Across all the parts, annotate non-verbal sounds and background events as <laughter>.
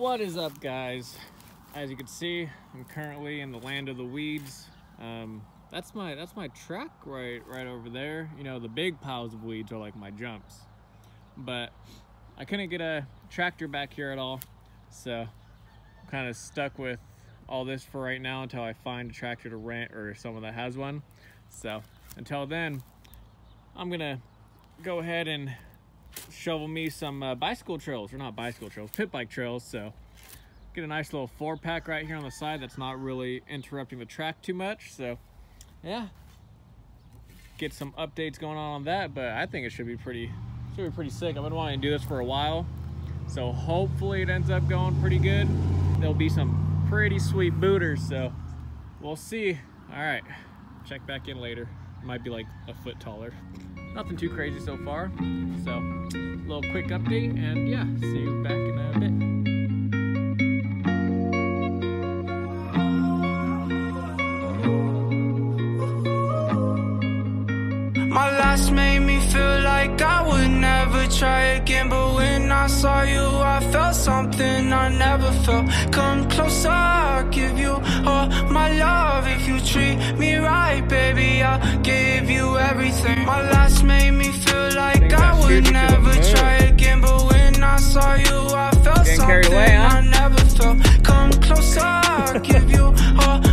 What is up, guys? As you can see, I'm currently in the land of the weeds. Um, that's my that's my track right right over there. You know, the big piles of weeds are like my jumps. But I couldn't get a tractor back here at all, so I'm kind of stuck with all this for right now until I find a tractor to rent or someone that has one. So until then, I'm gonna go ahead and shovel me some uh, bicycle trails, or not bicycle trails, pit bike trails. So get a nice little four pack right here on the side that's not really interrupting the track too much. So yeah, get some updates going on on that, but I think it should be pretty, should be pretty sick. I've been wanting to do this for a while. So hopefully it ends up going pretty good. There'll be some pretty sweet booters. So we'll see. All right, check back in later. Might be like a foot taller. Nothing too crazy so far. So, a little quick update, and yeah, see you back in a bit. My last made me feel like I would never try again. But when I saw you, I felt something I never felt. Come closer, I'll give you all my love. If you treat me right, baby, I'll give you everything. My last made me feel like Think I would never try again. But when I saw you, I felt Getting something away, huh? I never felt. Come closer, I'll give you all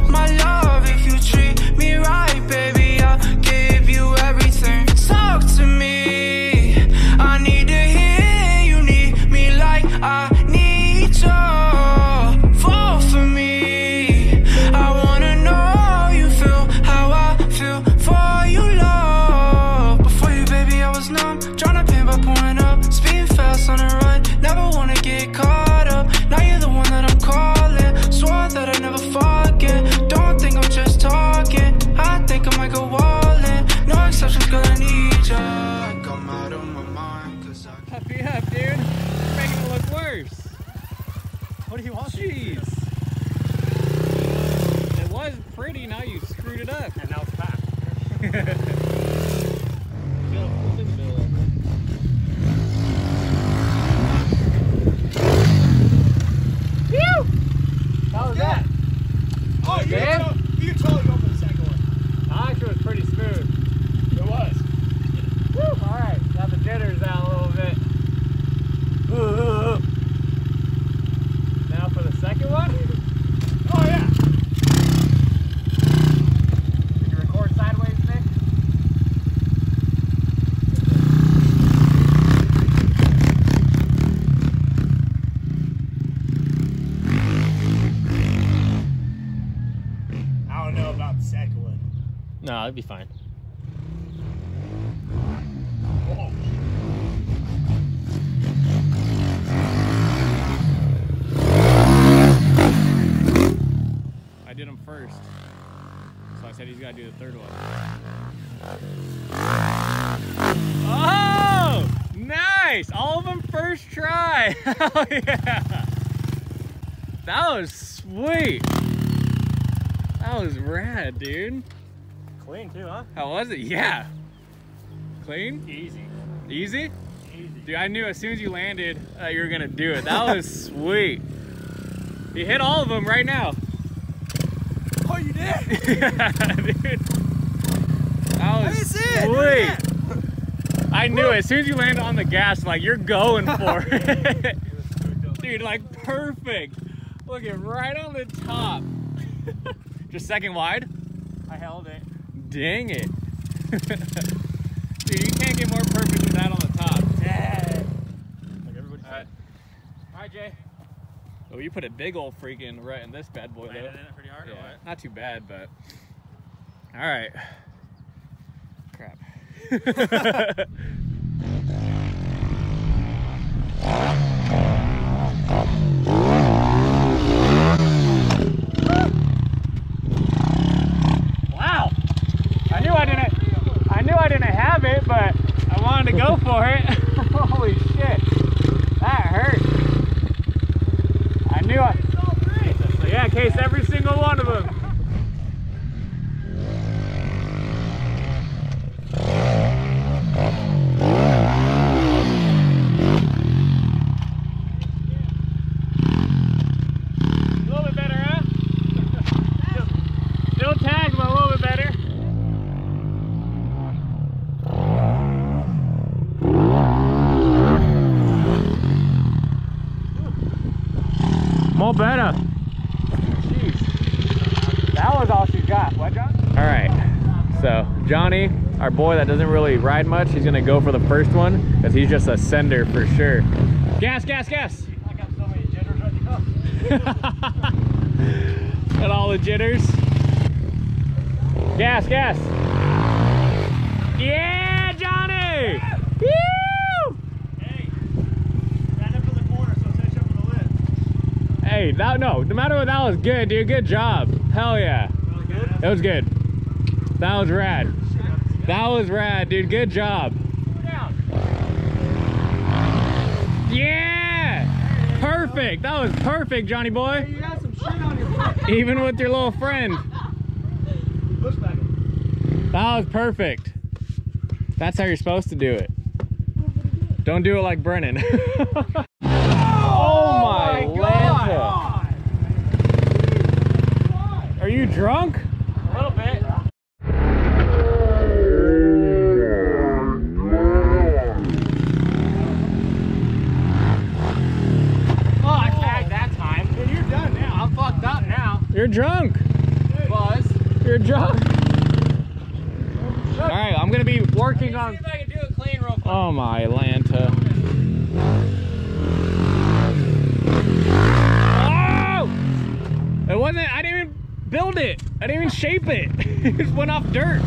No, it'd be fine. I did them first. So I said he's got to do the third one. Oh! Nice! All of them first try! <laughs> Hell yeah! That was sweet! That was rad, dude. Clean, too, huh? How was it? Yeah. Clean? Easy. Easy? Easy. Dude, I knew as soon as you landed that you were gonna do it. That was <laughs> sweet. You hit all of them right now. Oh, you did? <laughs> yeah, dude. That was it. Sweet. I knew it. As soon as you landed on the gas, like you're going for <laughs> it. Dude, like perfect. Look at right on the top. Just second wide? I held it. Dang it. <laughs> Dude, you can't get more perfect than that on the top. Dead. Like everybody All right. said. All right, Jay. Oh, you put a big old freaking right in this bad boy, though. Landed in it pretty hard or Yeah, what? not too bad, but all right. Crap. wow! <laughs> <laughs> I knew I didn't. I knew I didn't have it, but I wanted to go for it. <laughs> Holy shit! That hurt. I knew I. Yeah, case every single one of them. Oh, better. Jeez. That was all she got. What, John? All right. So Jonny, our boy that doesn't really ride much, he's gonna go for the first one because he's just a sender for sure. Gas, gas, gas. I got so many jitters right now. <laughs> Got all the jitters. Gas, gas. Yeah, Jonny! Woo! Hey, stand up to the corner so cinch up with the lid. Hey, that no, no matter what, that was good, dude. Good job. Hell yeah. Good? That was good. That was rad. That was rad, dude. Good job. Yeah! Perfect. That was perfect, Jonny boy. You got some shit on your foot. Even with your little friend. That was perfect. That's how you're supposed to do it. Don't do it like Brennan. <laughs> oh, my, Lanta. Are you drunk? A little bit. Oh, I tagged that time. Dude, you're done now. I'm fucked up now. You're drunk. Buzz. You're drunk. All right, I'm gonna be working on. if I can do it clean real quick. Oh my Lanta. Oh! It wasn't. I didn't even build it. I didn't even shape it. <laughs> it just went off dirt.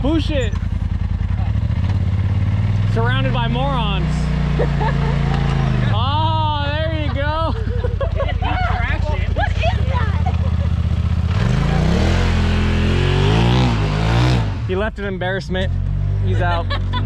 Push it. Surrounded by morons. oh, <laughs> there you go. What is that? he left an embarrassment. He's out. <laughs>